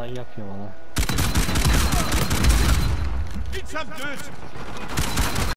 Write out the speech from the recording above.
Alay yapıyor bana. It's some dirt.